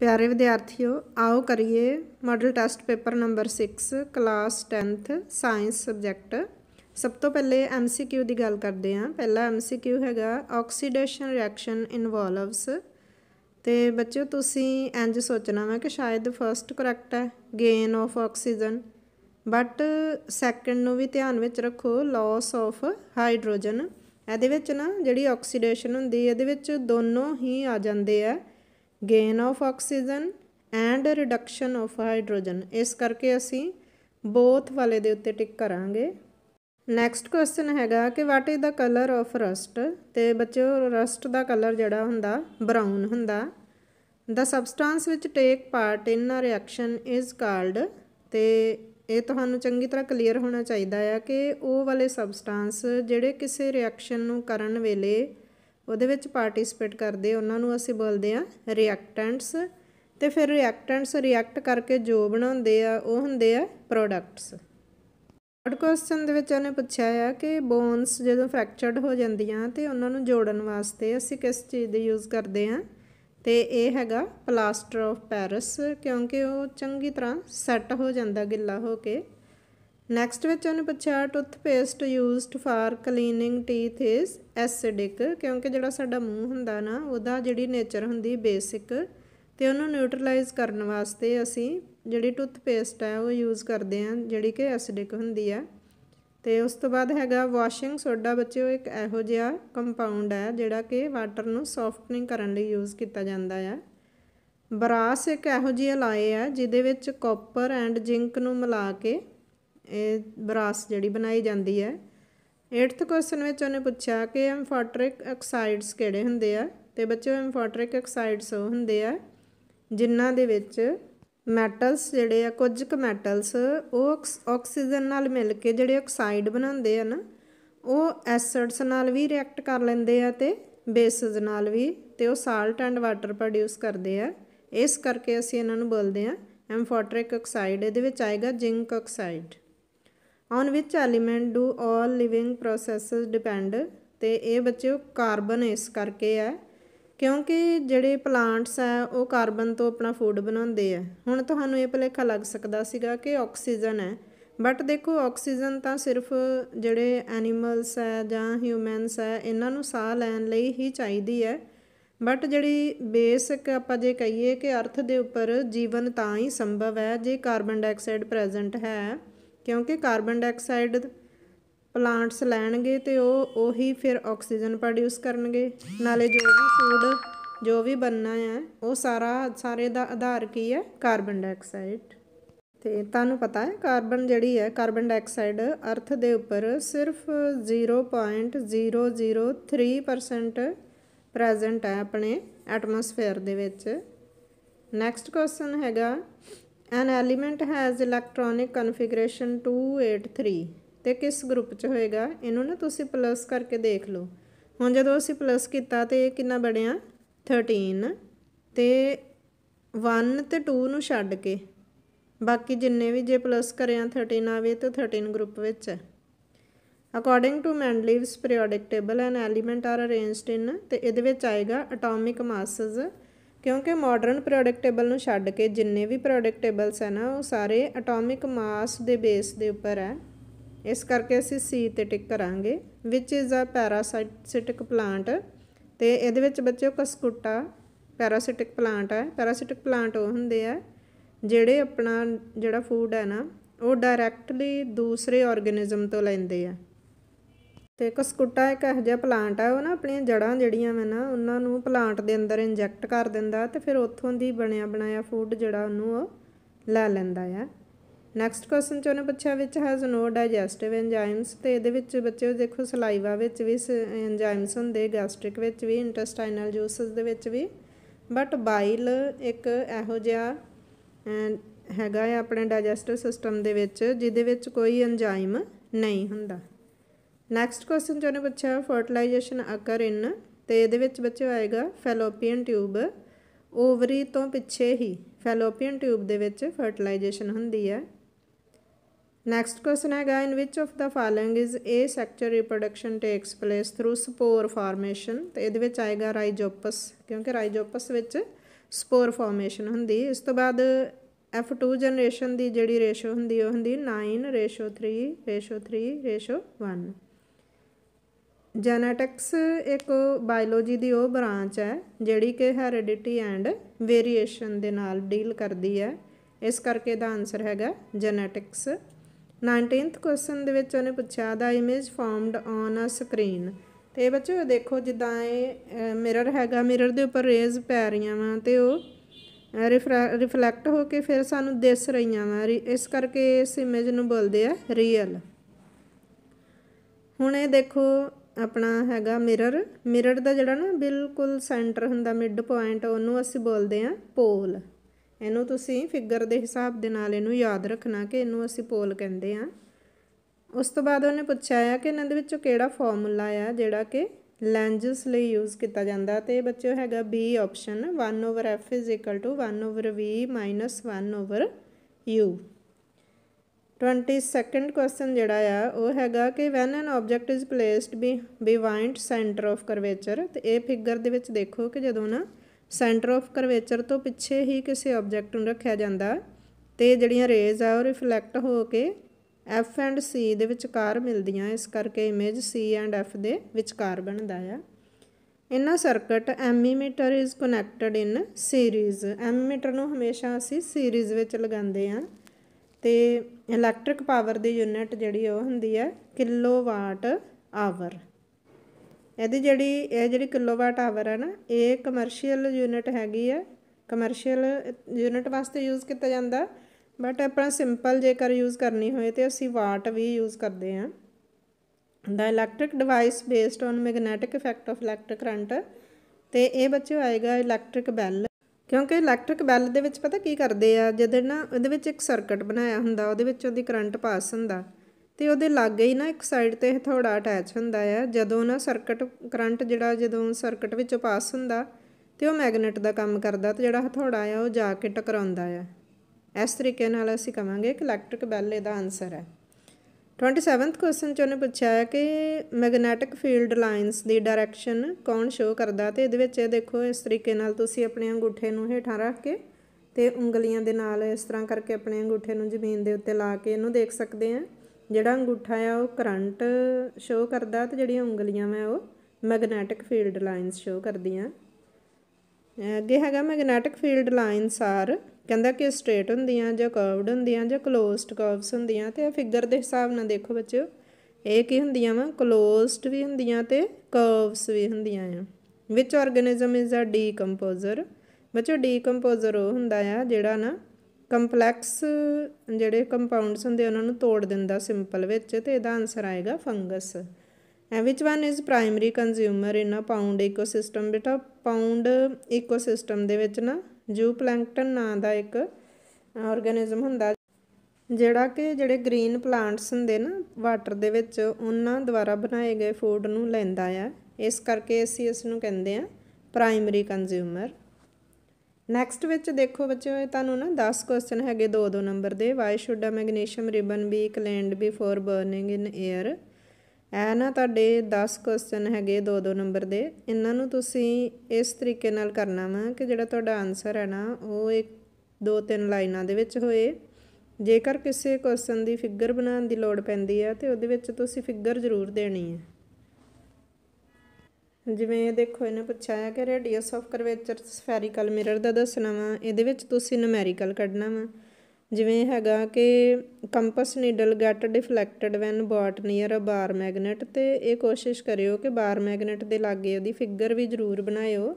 ਪਿਆਰੇ ਵਿਦਿਆਰਥੀਓ, ਆਓ ਕਰੀਏ model test paper number 6 class 10th science subject ਸਭ ਤੋਂ ਪਹਿਲੇ ਐਮਸੀਕਿਊ ਦੀ ਗੱਲ ਕਰਦੇ ਹਾਂ। ਪਹਿਲਾ ਐਮਸੀਕਿਊ ਹੈਗਾ ਆਕਸੀਡੇਸ਼ਨ ਰਿਐਕਸ਼ਨ ਇਨਵੋਲਵਸ ਤੇ ਬੱਚਿਓ, ਤੁਸੀਂ ਇੰਜ ਸੋਚਣਾ ਵਾ ਕਿ ਸ਼ਾਇਦ ਫਰਸਟ ਕਰੈਕਟ ਹੈ gain of oxygen but second ਨੂੰ ਵੀ ਧਿਆਨ ਵਿੱਚ ਰੱਖੋ ਲਾਸ ਆਫ ਹਾਈਡਰੋਜਨ ਇਹਦੇ ਵਿੱਚ ਨਾ ਜਿਹੜੀ ਆਕਸੀਡੇਸ਼ਨ ਹੁੰਦੀ, ਇਹਦੇ ਵਿੱਚ ਦੋਨੋਂ ਹੀ ਆ ਜਾਂਦੇ ਆ। Gain of oxygen and reduction of hydrogen ਇਸ ਕਰਕੇ ਅਸੀਂ ਬੋਥ ਵਾਲੇ ਦੇ ਉੱਤੇ ਟਿਕ ਕਰਾਂਗੇ। ਨੈਕਸਟ ਕੁਐਸਚਨ ਹੈਗਾ ਕਿ what is the colour of rust ਤੇ ਬੱਚਿਓ ਰਸਟ ਦਾ ਕਲਰ ਜਿਹੜਾ ਹੁੰਦਾ ਬਰਾਊਨ ਹੁੰਦਾ। ਦਾ ਸਬਸਟੈਂਸ ਵਿੱਚ take part in a reaction is called ਤੇ ਇਹ ਤੁਹਾਨੂੰ ਚੰਗੀ ਤਰ੍ਹਾਂ ਕਲੀਅਰ ਹੋਣਾ ਚਾਹੀਦਾ ਹੈ ਕਿ ਉਹ ਵਾਲੇ ਸਬਸਟੈਂਸ ਜਿਹੜੇ ਕਿਸੇ ਰਿਐਕਸ਼ਨ ਨੂੰ ਕਰਨ ਵੇਲੇ ਉਹਦੇ ਵਿੱਚ ਪਾਰਟਿਸਿਪੇਟ ਕਰਦੇ ਉਹਨਾਂ ਨੂੰ ਅਸੀਂ ਬੋਲਦੇ ਆ ਰਿਐਕਟੈਂਟਸ ਤੇ ਫਿਰ ਰਿਐਕਟੈਂਟਸ ਰਿਐਕਟ ਕਰਕੇ ਜੋ ਬਣਾਉਂਦੇ ਆ, ਉਹ ਹੁੰਦੇ ਆ ਪ੍ਰੋਡਕਟਸ ਥਰਡ ਕੁਐਸਚਨ ਦੇ ਵਿੱਚ ਉਹਨੇ ਪੁੱਛਿਆ ਆ ਕਿ ਬੋਨਸ ਜਦੋਂ ਫ੍ਰੈਕਚਰਡ ਹੋ ਜਾਂਦੀਆਂ ਤੇ ਉਹਨਾਂ ਨੂੰ ਜੋੜਨ ਵਾਸਤੇ ਅਸੀਂ ਕਿਸ ਚੀਜ਼ ਦੀ ਯੂਜ਼ ਕਰਦੇ ਆ ਤੇ ਇਹ ਹੈਗਾ ਪਲਾਸਟਰ ਆਫ ਪੈਰਿਸ ਕਿਉਂਕਿ ਉਹ ਚੰਗੀ ਤਰ੍ਹਾਂ ਸੈੱਟ ਹੋ ਜਾਂਦਾ ਗਿੱਲਾ ਹੋ ਕੇ। ਨੈਕਸਟ ਵਿੱਚ ਉਹਨੇ ਪੁੱਛਿਆ toothpaste used for cleaning teeth is acidic ਕਿਉਂਕਿ ਜਿਹੜਾ ਸਾਡਾ ਮੂੰਹ ਹੁੰਦਾ ਨਾ, ਉਹਦਾ ਜਿਹੜੀ ਨੇਚਰ ਹੁੰਦੀ ਬੇਸਿਕ ਤੇ ਉਹਨੂੰ ਨਿਊਟਰਲਾਈਜ਼ ਕਰਨ ਵਾਸਤੇ ਅਸੀਂ ਜਿਹੜੀ ਟੁੱਥਪੇਸਟ ਹੈ, ਉਹ ਯੂਜ਼ ਕਰਦੇ ਹਾਂ, ਜਿਹੜੀ ਕਿ ਐਸਿਡਿਕ ਹੁੰਦੀ ਹੈ ਤੇ ਉਸ ਤੋਂ ਬਾਅਦ ਹੈਗਾ ਵਾਸ਼ਿੰਗ ਸੋਡਾ, ਬੱਚਿਓ, ਇੱਕ ਇਹੋ ਜਿਹਾ ਕੰਪਾਊਂਡ ਹੈ, ਜਿਹੜਾ ਕਿ ਵਾਟਰ ਨੂੰ ਸੌਫਟਨਿੰਗ ਕਰਨ ਲਈ ਯੂਜ਼ ਕੀਤਾ ਜਾਂਦਾ ਆ। ਬਰਾਸ ਇੱਕ ਇਹੋ ਜਿਹੀ ਲਾਏ ਆ, ਜਿਹਦੇ ਵਿੱਚ ਕਾਪਰ ਐਂਡ ਜ਼ਿੰਕ ਨੂੰ ਮਿਲਾ ਕੇ ਇਹ ਬਰਾਸ ਜਿਹੜੀ ਬਣਾਈ ਜਾਂਦੀ ਹੈ। 8th ਕੁਐਸਚਨ ਵਿੱਚ ਉਹਨੇ ਪੁੱਛਿਆ ਕਿ ਐਮਫੋਟਰਿਕ ਆਕਸਾਈਡਸ ਕਿਹੜੇ ਹੁੰਦੇ ਆ? ਤੇ ਬੱਚਿਓ, ਐਮਫੋਟਰਿਕ ਆਕਸਾਈਡਸ ਉਹ ਹੁੰਦੇ ਆ ਜਿਨ੍ਹਾਂ ਦੇ ਵਿੱਚ ਮੈਟਲਸ ਜਿਹੜੇ ਆ, ਕੁਝ ਕੁ ਮੈਟਲਸ ਉਹ ਆਕਸੀਜਨ ਨਾਲ ਮਿਲ ਕੇ ਜਿਹੜੇ ਆਕਸਾਈਡ ਬਣਾਉਂਦੇ ਆ ਨਾ, ਉਹ ਐਸਿਡਸ ਨਾਲ ਵੀ ਰਿਐਕਟ ਕਰ ਲੈਂਦੇ ਆ ਤੇ ਬੇਸਿਸ ਨਾਲ ਵੀ ਤੇ ਉਹ ਸਾਲਟ ਐਂਡ ਵਾਟਰ ਪ੍ਰੋਡਿਊਸ ਕਰਦੇ ਆ। ਇਸ ਕਰਕੇ ਅਸੀਂ ਇਹਨਾਂ ਨੂੰ ਬੋਲਦੇ ਆ ਐਮਫੋਟਰਿਕ ਆਕਸਾਈਡ, ਇਹਦੇ ਵਿੱਚ ਆਏਗਾ zinc oxide. On which element do all living processes depend ਤੇ ਇਹ ਬੱਚਿਓ ਕਾਰਬਨ ਇਸ ਕਰਕੇ ਹੈ, ਕਿਉਂਕਿ ਜਿਹੜੇ ਪਲਾਂਟਸ ਆ ਉਹ ਕਾਰਬਨ ਤੋਂ ਆਪਣਾ ਫੂਡ ਬਣਾਉਂਦੇ ਆ ਹੁਣ ਤੁਹਾਨੂੰ ਇਹ ਭੁਲੇਖਾ ਲੱਗ ਸਕਦਾ ਸੀਗਾ ਕਿ ਆਕਸੀਜਨ ਹੈ। ਬਟ ਦੇਖੋ ਆਕਸੀਜਨ ਤਾਂ ਸਿਰਫ ਜਿਹੜੇ ਐਨੀਮਲਸ ਹੈ ਜਾਂ ਹਿਊਮਨਸ ਹੈ, ਇਹਨਾਂ ਨੂੰ ਸਾਹ ਲੈਣ ਲਈ ਹੀ ਚਾਹੀਦੀ ਹੈ। ਬਟ ਜਿਹੜੀ ਬੇਸਿਕ ਆਪਾਂ ਜੇ ਕਹੀਏ ਕਿ ਅਰਥ ਦੇ ਉੱਪਰ ਜੀਵਨ ਤਾਂ ਹੀ ਸੰਭਵ ਹੈ, ਜੇ ਕਾਰਬਨ ਡਾਈਆਕਸਾਈਡ ਪ੍ਰੈਜ਼ੈਂਟ ਹੈ। ਕਿਉਂਕਿ ਕਾਰਬਨ ਡਾਈਆਕਸਾਈਡ ਪਲਾਂਟਸ ਲੈਣਗੇ ਤੇ ਉਹ ਉਹੀ ਫਿਰ ਆਕਸੀਜਨ ਪ੍ਰੋਡਿਊਸ ਕਰਨਗੇ। ਨਾਲੇ ਜੋ ਵੀ ਫੂਡ, ਜੋ ਵੀ ਬਣਨਾ ਹੈ, ਉਹ ਸਾਰਾ, ਸਾਰੇ ਦਾ ਆਧਾਰ ਕੀ ਹੈ? Carbon dioxide. ਤੇ ਤੁਹਾਨੂੰ ਪਤਾ ਹੈ, ਕਾਰਬਨ ਜਿਹੜੀ ਹੈ, ਕਾਰਬਨ ਡਾਈਆਕਸਾਈਡ ਅਰਥ ਦੇ ਉੱਪਰ ਸਿਰਫ 0.003% ਪ੍ਰੈਜ਼ੈਂਟ ਹੈ ਆਪਣੇ ਐਟਮੋਸਫੇਅਰ ਦੇ ਵਿੱਚ। ਨੈਕਸਟ ਕੁਐਸਚਨ ਹੈਗਾ an element has electronic configuration 283 ਤੇ ਕਿਸ ਗਰੁੱਪ 'ਚ ਹੋਏਗਾ? ਇਹਨੂੰ ਨਾ ਤੁਸੀਂ ਪਲੱਸ ਕਰਕੇ ਦੇਖ ਲਓ। ਹੁਣ ਜਦੋਂ ਅਸੀਂ ਪਲੱਸ ਕੀਤਾ ਤੇ ਇਹ ਕਿੰਨਾ ਬਣਿਆ? 13 ਤੇ 1 ਤੇ 2 ਨੂੰ ਛੱਡ ਕੇ। ਬਾਕੀ ਜਿੰਨੇ ਵੀ ਜੇ ਪਲੱਸ ਕਰਿਆ 13 ਆਵੇ ਤਾਂ 13 ਗਰੁੱਪ ਵਿੱਚ ਹੈ। According to Mendeleev's periodic table an element are arranged in ਤੇ ਇਹਦੇ ਵਿੱਚ ਆਏਗਾ ਐਟੋਮਿਕ ਮਾਸਸ ਕਿਉਂਕਿ ਮਾਡਰਨ ਪੀਰੀਓਡਿਕ ਟੇਬਲ ਨੂੰ ਛੱਡ ਕੇ ਜਿੰਨੇ ਵੀ ਪੀਰੀਓਡਿਕ ਟੇਬਲਸ ਹੈ ਨਾ, ਉਹ ਸਾਰੇ ਐਟੋਮਿਕ ਮਾਸ ਦੇ ਬੇਸ ਦੇ ਉੱਪਰ ਹੈ। ਇਸ ਕਰਕੇ ਅਸੀਂ ਸੀ ਤੇ ਟਿਕ ਕਰਾਂਗੇ ਵਿਚ ਇਜ਼ ਅ ਪੈਰਾਸਾਈਟਿਕ ਪਲਾਂਟ ਤੇ ਇਹਦੇ ਵਿੱਚ ਬੱਚਿਓ ਕਸਕੁਟਾ ਪੈਰਾਸਿਟਿਕ ਪਲਾਂਟ ਹੈ। ਪੈਰਾਸਿਟਿਕ ਪਲਾਂਟ ਉਹ ਹੁੰਦੇ ਆ, ਜਿਹੜੇ ਆਪਣਾ ਜਿਹੜਾ ਫੂਡ ਹੈ ਨਾ, ਉਹ ਡਾਇਰੈਕਟਲੀ ਦੂਸਰੇ ਆਰਗੇਨਿਜ਼ਮ ਤੋਂ ਲੈਂਦੇ ਆ। ਤੇ ਕਸਕੁੱਟਾ ਇੱਕ ਇਹੋ ਜਿਹਾ ਪਲਾਂਟ ਆ, ਉਹ ਨਾ ਆਪਣੀਆਂ ਜੜਾਂ ਜਿਹੜੀਆਂ ਵਾ ਨਾ, ਉਹਨਾਂ ਨੂੰ ਪਲਾਂਟ ਦੇ ਅੰਦਰ ਇੰਜੈਕਟ ਕਰ ਦਿੰਦਾ ਤੇ ਫਿਰ ਉੱਥੋਂ ਦੀ ਬਣਿਆ ਬਣਾਇਆ ਫੂਡ ਜਿਹੜਾ ਉਹਨੂੰ ਉਹ ਲੈ ਲੈਂਦਾ ਆ। ਨੈਕਸਟ ਕੁਐਸਚਨ ਚ ਉਹਨੇ ਪੁੱਛਿਆ ਵਿੱਚ ਹੈਜ਼ ਨੋ ਡਾਈਜੈਸਟਿਵ ਐਂਜ਼ਾਈਮਸ ਤੇ ਇਹਦੇ ਵਿੱਚ ਬੱਚਿਓ ਦੇਖੋ ਸਲਾਈਵਾ ਵਿੱਚ ਵੀ ਐਂਜ਼ਾਈਮਸ ਹੁੰਦੇ ਗੈਸਟ੍ਰਿਕ ਵਿੱਚ ਵੀ ਇੰਟੈਸਟਾਈਨਲ ਜੂਸਸ ਦੇ ਵਿੱਚ ਵੀ ਬਟ ਬਾਈਲ ਇੱਕ ਇਹੋ ਜਿਹਾ ਹੈਗਾ ਹੈ ਆਪਣੇ ਡਾਈਜੈਸਟਿਵ ਸਿਸਟਮ ਦੇ ਵਿੱਚ ਜਿਹਦੇ ਵਿੱਚ ਕੋਈ ਐਂਜ਼ਾਈਮ ਨਹੀਂ ਹੁੰਦਾ। ਨੈਕਸਟ ਕੁਐਸਚਨ ਜੋ ਨੇ ਪੁੱਛਿਆ ਫਰਟੀਲਾਈਜੇਸ਼ਨ ਅਕਰ ਇਨ, ਤੇ ਇਹਦੇ ਵਿੱਚ ਬੱਚੇ ਆਏਗਾ ਫੈਲੋਪੀਅਨ ਟਿਊਬ ਓਵਰੀ ਤੋਂ ਪਿੱਛੇ ਹੀ। ਫੈਲੋਪੀਅਨ ਟਿਊਬ ਦੇ ਵਿੱਚ ਫਰਟੀਲਾਈਜੇਸ਼ਨ ਹੁੰਦੀ ਹੈ। ਨੈਕਸਟ ਕੁਐਸਚਨ ਹੈਗਾ in which of the following is asexual reproduction takes place through spore formation ਤੇ ਇਹਦੇ ਵਿੱਚ ਆਏਗਾ ਰਾਈਜੋਪਸ ਕਿਉਂਕਿ ਰਾਈਜੋਪਸ ਵਿੱਚ ਸਪੋਰ ਫਾਰਮੇਸ਼ਨ ਹੁੰਦੀ ਇਸ ਤੋਂ ਬਾਅਦ F2 ਜਨਰੇਸ਼ਨ ਦੀ ਜਿਹੜੀ ਰੇਸ਼ੋ ਹੁੰਦੀ ਉਹ ਹੁੰਦੀ 9 ਰੇਸ਼ੋ 3 ਰੇਸ਼ੋ 3 ਰੇਸ਼ੋ 1 ਜੈਨੇਟਿਕਸ ਇੱਕ ਬਾਇਓਲੋਜੀ ਦੀ ਉਹ ਬ੍ਰਾਂਚ ਹੈ, ਜਿਹੜੀ ਕਿ ਹੈਰੀਡਿਟੀ ਐਂਡ ਵੇਰੀਏਸ਼ਨ ਦੇ ਨਾਲ ਡੀਲ ਕਰਦੀ ਹੈ। ਇਸ ਕਰਕੇ ਦਾ ਆਨਸਰ ਹੈਗਾ ਜੈਨੇਟਿਕਸ। 19th ਕੁਐਸਚਨ ਦੇ ਵਿੱਚ ਉਹਨੇ ਪੁੱਛਿਆ the image formed on a screen ਤੇ ਬੱਚੋ, ਦੇਖੋ ਜਿੱਦਾਂ ਇਹ ਮਿਰਰ ਹੈਗਾ ਮਿਰਰ ਦੇ ਉੱਪਰ ਰੇਜ਼ ਪੈ ਰਹੀਆਂ ਵਾ ਤੇ ਉਹ ਰਿਫਲੈਕਟ ਹੋ ਕੇ ਫਿਰ ਸਾਨੂੰ ਦਿਸ ਰਹੀਆਂ ਵਾ। ਇਸ ਕਰਕੇ ਇਸ ਇਮੇਜ ਨੂੰ ਬੋਲਦੇ ਆ ਰੀਅਲ ਹੁਣ ਇਹ ਦੇਖੋ ਆਪਣਾ ਹੈਗਾ ਮਿਰਰ ਮਿਰਰ ਦਾ ਜਿਹੜਾ ਨਾ ਬਿਲਕੁਲ ਸੈਂਟਰ ਹੁੰਦਾ ਮਿਡ ਪੁਆਇੰਟ ਉਹਨੂੰ ਅਸੀਂ ਬੋਲਦੇ ਆ ਪੋਲ ਇਹਨੂੰ ਤੁਸੀਂ ਫਿਗਰ ਦੇ ਹਿਸਾਬ ਦੇ ਨਾਲ ਇਹਨੂੰ ਯਾਦ ਰੱਖਣਾ ਕਿ ਇਹਨੂੰ ਅਸੀਂ ਪੋਲ ਕਹਿੰਦੇ ਆ ਉਸ ਤੋਂ ਬਾਅਦ ਉਹਨੇ ਪੁੱਛਿਆ ਆ ਕਿ ਇਹਨਾਂ ਦੇ ਵਿੱਚੋਂ ਕਿਹੜਾ ਫਾਰਮੂਲਾ ਆ, ਜਿਹੜਾ ਕਿ ਲੈਂਜਸ ਲਈ ਯੂਜ਼ ਕੀਤਾ ਜਾਂਦਾ। ਤੇ ਬੱਚਿਓ ਹੈਗਾ B option 1 f 1 v 1 u 22nd question ਜਿਹੜਾ ਆ, ਉਹ ਹੈਗਾ ਕਿ when an object is placed be beyond centre of curvature ਤੇ ਇਹ ਫਿਗਰ ਦੇ ਵਿੱਚ ਦੇਖੋ ਕਿ ਜਦੋਂ ਨਾ ਸੈਂਟਰ ਆਫ ਕਰਵੇਚਰ ਤੋਂ ਪਿੱਛੇ ਹੀ ਕਿਸੇ ਆਬਜੈਕਟ ਨੂੰ ਰੱਖਿਆ ਜਾਂਦਾ, ਤੇ ਜਿਹੜੀਆਂ ਰੇਜ਼ ਆ ਉਹ ਰਿਫਲੈਕਟ ਹੋ ਕੇ F ਐਂਡ ਸੀ ਦੇ ਵਿਚਕਾਰ ਮਿਲਦੀਆਂ, ਇਸ ਕਰਕੇ ਇਮੇਜ ਸੀ ਐਂਡ F ਦੇ ਵਿਚਕਾਰ ਬਣਦਾ ਆ। ਇਹਨਾਂ circuit ammeter is connected in series ammeter ਨੂੰ ਹਮੇਸ਼ਾ ਅਸੀਂ ਸੀਰੀਜ਼ ਵਿੱਚ ਲਗਾਉਂਦੇ ਆ ਤੇ ਇਲੈਕਟ੍ਰਿਕ ਪਾਵਰ ਦੀ ਯੂਨਿਟ ਜਿਹੜੀ ਉਹ ਹੁੰਦੀ ਹੈ ਕਿਲੋਵਾਟ ਆਵਰ ਇਹਦੀ ਜਿਹੜੀ, ਇਹ ਜਿਹੜੀ ਕਿਲੋਵਾਟ ਆਵਰ ਹੈ ਨਾ, ਇਹ ਕਮਰਸ਼ੀਅਲ ਯੂਨਿਟ ਹੈਗੀ ਹੈ ਕਮਰਸ਼ੀਅਲ ਯੂਨਿਟ ਵਾਸਤੇ ਯੂਜ਼ ਕੀਤਾ ਜਾਂਦਾ ਬਟ ਆਪਾਂ ਸਿੰਪਲ ਜੇਕਰ ਯੂਜ਼ ਕਰਨੀ ਹੋਏ ਤੇ ਅਸੀਂ ਵਾਟ ਵੀ ਯੂਜ਼ ਕਰਦੇ ਹਾਂ the electric device based on magnetic effect of electric current ਤੇ ਇਹ ਬੱਚੇ ਆਏਗਾ ਇਲੈਕਟ੍ਰਿਕ ਬੈਲ ਕਿਉਂਕਿ ਇਲੈਕਟ੍ਰਿਕ ਬੈਲ ਦੇ ਵਿੱਚ ਪਤਾ ਕੀ ਕਰਦੇ ਆ, ਜਦੋਂ ਨਾ ਉਹਦੇ ਵਿੱਚ ਇੱਕ ਸਰਕਟ ਬਣਾਇਆ ਹੁੰਦਾ, ਉਹਦੇ ਵਿੱਚ ਉਹਦੀ ਕਰੰਟ ਪਾਸ ਹੁੰਦਾ ਤੇ ਉਹਦੇ ਲਾਗੇ ਹੀ ਨਾ ਇੱਕ ਸਾਈਡ ਤੇ ਹਥੌੜਾ ਅਟੈਚ ਹੁੰਦਾ ਆ, ਜਦੋਂ ਨਾ ਸਰਕਟ ਕਰੰਟ ਜਿਹੜਾ ਜਦੋਂ ਸਰਕਟ ਵਿੱਚੋਂ ਪਾਸ ਹੁੰਦਾ ਤੇ ਉਹ ਮੈਗਨੇਟ ਦਾ ਕੰਮ ਕਰਦਾ ਤੇ ਜਿਹੜਾ ਹਥੌੜਾ ਆ ਉਹ ਜਾ ਕੇ ਟਕਰਾਉਂਦਾ ਆ। ਇਸ ਤਰੀਕੇ ਨਾਲ ਅਸੀਂ ਕਵਾਂਗੇ ਕਿ ਇਲੈਕਟ੍ਰਿਕ ਬੈਲ ਇਹਦਾ ਆਨਸਰ ਹੈ। 27th ਕੁਐਸਚਨ ਚ ਉਹਨੇ ਪੁੱਛਿਆ ਹੈ ਕਿ ਮੈਗਨੈਟਿਕ ਫੀਲਡ ਲਾਈਨਸ ਦੀ ਡਾਇਰੈਕਸ਼ਨ ਕੌਣ ਸ਼ੋ ਕਰਦਾ ਤੇ ਇਹਦੇ ਵਿੱਚ ਇਹ ਦੇਖੋ ਇਸ ਤਰੀਕੇ ਨਾਲ ਤੁਸੀਂ ਆਪਣੇ ਅੰਗੂਠੇ ਨੂੰ ਹੇਠਾਂ ਰੱਖ ਕੇ ਤੇ ਉਂਗਲੀਆਂ ਦੇ ਨਾਲ ਇਸ ਤਰ੍ਹਾਂ ਕਰਕੇ ਆਪਣੇ ਅੰਗੂਠੇ ਨੂੰ ਜ਼ਮੀਨ ਦੇ ਉੱਤੇ ਲਾ ਕੇ ਇਹਨੂੰ ਦੇਖ ਸਕਦੇ ਆ ਜਿਹੜਾ ਅੰਗੂਠਾ ਆ ਉਹ ਕਰੰਟ ਸ਼ੋ ਕਰਦਾ ਤੇ ਜਿਹੜੀਆਂ ਉਂਗਲੀਆਂ ਮੈਂ ਉਹ ਮੈਗਨੈਟਿਕ ਫੀਲਡ ਲਾਈਨਸ ਸ਼ੋ ਕਰਦੀਆਂ। ਅੱਗੇ ਹੈਗਾ ਮੈਗਨੈਟਿਕ ਫੀਲਡ ਲਾਈਨਸ ਆਰ ਕਹਿੰਦਾ ਕਿ ਸਟ੍ਰੇਟ ਹੁੰਦੀਆਂ ਜਾਂ ਕਰਵਡ ਹੁੰਦੀਆਂ ਜਾਂ ਕਲੋਜ਼ਡ ਕਰਵਸ ਹੁੰਦੀਆਂ ਤੇ ਇਹ ਫਿਗਰ ਦੇ ਹਿਸਾਬ ਨਾਲ ਦੇਖੋ ਬੱਚਿਓ, ਇਹ ਕੀ ਹੁੰਦੀਆਂ ਵਾ? ਕਲੋਜ਼ਡ ਵੀ ਹੁੰਦੀਆਂ ਤੇ ਕਰਵਸ ਵੀ ਹੁੰਦੀਆਂ ਆ। Which organism is a decomposer ਬੱਚੋ ਡੀਕੰਪੋਜ਼ਰ ਉਹ ਹੁੰਦਾ ਆ ਜਿਹੜਾ ਨਾ ਕੰਪਲੈਕਸ ਜਿਹੜੇ ਕੰਪਾਊਂਡਸ ਹੁੰਦੇ ਉਹਨਾਂ ਨੂੰ ਤੋੜ ਦਿੰਦਾ ਸਿੰਪਲ ਵਿੱਚ ਤੇ ਇਹਦਾ ਆਨਸਰ ਆਏਗਾ ਫੰਗਸ ਐ which one is primary consumer in a pond ecosystem ਬੇਟਾ ਪਾਉਂਡ ਇਕੋਸਿਸਟਮ ਦੇ ਵਿੱਚ ਨਾ ਜੂ ਪਲੈਂਕਟਨ ਨਾਂ ਦਾ ਇੱਕ ਆਰਗੇਨਿਜ਼ਮ ਹੁੰਦਾ ਜਿਹੜਾ ਕਿ ਜਿਹੜੇ ਗ੍ਰੀਨ ਪਲਾਂਟਸ ਹੁੰਦੇ ਨਾ ਵਾਟਰ ਦੇ ਵਿੱਚ, ਉਹਨਾਂ ਦੁਆਰਾ ਬਣਾਏ ਗਏ ਫੂਡ ਨੂੰ ਲੈਂਦਾ ਆ। ਇਸ ਕਰਕੇ ਅਸੀਂ ਇਸ ਨੂੰ ਕਹਿੰਦੇ ਆ ਪ੍ਰਾਇਮਰੀ ਕੰਜ਼ਿਊਮਰ ਨੈਕਸਟ ਵਿੱਚ ਦੇਖੋ ਬੱਚਿਓ, ਇਹ ਤੁਹਾਨੂੰ ਨਾ 10 ਕੁਐਸਚਨ ਹੈਗੇ 2-2 ਨੰਬਰ ਦੇ। Why should a magnesium ribbon be cleaned before burning in air ਇਹ ਨਾ ਤੁਹਾਡੇ 10 ਕੁਐਸਚਨ ਹੈਗੇ 2-2 ਨੰਬਰ ਦੇ। ਇਹਨਾਂ ਨੂੰ ਤੁਸੀਂ ਇਸ ਤਰੀਕੇ ਨਾਲ ਕਰਨਾ ਵਾ ਕਿ ਜਿਹੜਾ ਤੁਹਾਡਾ ਆਨਸਰ ਹੈ ਨਾ, ਉਹ ਇੱਕ ਦੋ ਤਿੰਨ ਲਾਈਨਾਂ ਦੇ ਵਿੱਚ ਹੋਏ। ਜੇਕਰ ਕਿਸੇ ਕੁਐਸਚਨ ਦੀ ਫਿਗਰ ਬਣਾਉਣ ਦੀ ਲੋੜ ਪੈਂਦੀ ਹੈ ਤੇ ਉਹਦੇ ਵਿੱਚ ਤੁਸੀਂ ਫਿਗਰ ਜ਼ਰੂਰ ਦੇਣੀ ਹੈ ਜਿਵੇਂ ਇਹ ਦੇਖੋ, ਇਹਨੇ ਪੁੱਛਿਆ ਹੈ ਕਿ radius of curvature spherical mirror ਦਾ ਦੱਸਣਾ ਵਾ। ਇਹਦੇ ਵਿੱਚ ਤੁਸੀਂ ਨੂਮੈਰੀਕਲ ਕੱਢਣਾ ਵਾ। ਜਿਵੇਂ ਹੈਗਾ ਕਿ compass needle get deflected when brought near a bar magnet ਤੇ ਇਹ ਕੋਸ਼ਿਸ਼ ਕਰਿਓ ਕਿ ਬਾਰ ਮੈਗਨੇਟ ਦੇ ਲਾਗੇ ਉਹਦੀ ਫਿਗਰ ਵੀ ਜ਼ਰੂਰ ਬਣਾਇਓ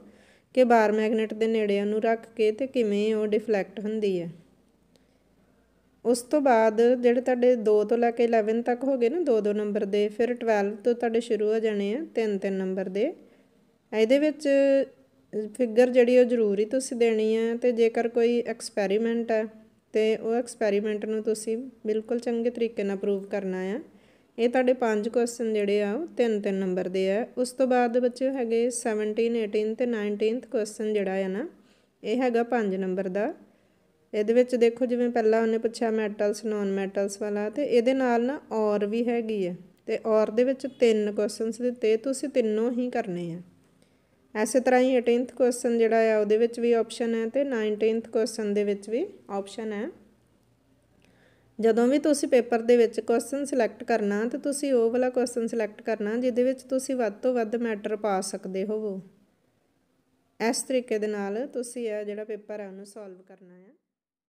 ਕਿ ਬਾਰ ਮੈਗਨੇਟ ਦੇ ਨੇੜੇ ਉਹਨੂੰ ਰੱਖ ਕੇ ਤੇ ਕਿਵੇਂ ਉਹ ਡਿਫਲੈਕਟ ਹੁੰਦੀ ਹੈ। ਉਸ ਤੋਂ ਬਾਅਦ ਜਿਹੜੇ ਤੁਹਾਡੇ 2 ਤੋਂ ਲੈ ਕੇ 11 ਤੱਕ ਹੋ ਗਏ ਨਾ 2-2 ਨੰਬਰ ਦੇ, ਫਿਰ 12 ਤੋਂ ਤੁਹਾਡੇ ਸ਼ੁਰੂ ਹੋ ਜਾਣੇ ਆ 3-3 ਨੰਬਰ ਦੇ। ਇਹਦੇ ਵਿੱਚ ਫਿਗਰ ਜਿਹੜੀ ਉਹ ਜ਼ਰੂਰੀ ਤੁਸੀਂ ਦੇਣੀ ਹੈ ਤੇ ਜੇਕਰ ਕੋਈ ਐਕਸਪੈਰੀਮੈਂਟ ਹੈ ਤੇ ਉਹ ਐਕਸਪੈਰੀਮੈਂਟ ਨੂੰ ਤੁਸੀਂ ਬਿਲਕੁਲ ਚੰਗੇ ਤਰੀਕੇ ਨਾਲ ਪ੍ਰੂਵ ਕਰਨਾ ਆ। ਇਹ ਤੁਹਾਡੇ ਪੰਜ ਕੁਐਸਚਨ ਜਿਹੜੇ ਆ, ਉਹ ਤਿੰਨ ਤਿੰਨ ਨੰਬਰ ਦੇ ਆ। ਉਸ ਤੋਂ ਬਾਅਦ ਬੱਚੇ ਹੈਗੇ 17 18 ਤੇ 19th ਕੁਐਸਚਨ ਜਿਹੜਾ ਆ ਨਾ, ਇਹ ਹੈਗਾ ਪੰਜ ਨੰਬਰ ਦਾ। ਇਹਦੇ ਵਿੱਚ ਦੇਖੋ ਜਿਵੇਂ ਪਹਿਲਾਂ ਉਹਨੇ ਪੁੱਛਿਆ ਮੈਟਲਸ ਨਾਨ ਮੈਟਲਸ ਵਾਲਾ ਤੇ ਇਹਦੇ ਨਾਲ ਨਾ ਔਰ ਵੀ ਹੈਗੀ ਹੈ ਤੇ ਔਰ ਦੇ ਵਿੱਚ ਤਿੰਨ ਕੁਐਸਚਨਸ ਦਿੱਤੇ, ਤੁਸੀਂ ਤਿੰਨੋਂ ਹੀ ਕਰਨੇ ਆ। ਇਸੇ ਤਰ੍ਹਾਂ ਹੀ 18th ਕੁਐਸਚਨ ਜਿਹੜਾ ਆ, ਉਹਦੇ ਵਿੱਚ ਵੀ ਆਪਸ਼ਨ ਹੈ ਤੇ 19th ਕੁਐਸਚਨ ਦੇ ਵਿੱਚ ਵੀ ਆਪਸ਼ਨ ਹੈ। ਜਦੋਂ ਵੀ ਤੁਸੀਂ ਪੇਪਰ ਦੇ ਵਿੱਚ ਕੁਐਸਚਨ ਸਿਲੈਕਟ ਕਰਨਾ, ਤੇ ਤੁਸੀਂ ਉਹ ਵਾਲਾ ਕੁਐਸਚਨ ਸਿਲੈਕਟ ਕਰਨਾ, ਜਿਹਦੇ ਵਿੱਚ ਤੁਸੀਂ ਵੱਧ ਤੋਂ ਵੱਧ ਮੈਟਰ ਪਾ ਸਕਦੇ ਹੋਵੋ। ਇਸ ਤਰੀਕੇ ਦੇ ਨਾਲ ਤੁਸੀਂ ਇਹ ਜਿਹੜਾ ਪੇਪਰ ਹੈ ਉਹਨੂੰ ਸੋਲਵ ਕਰਨਾ ਹੈ।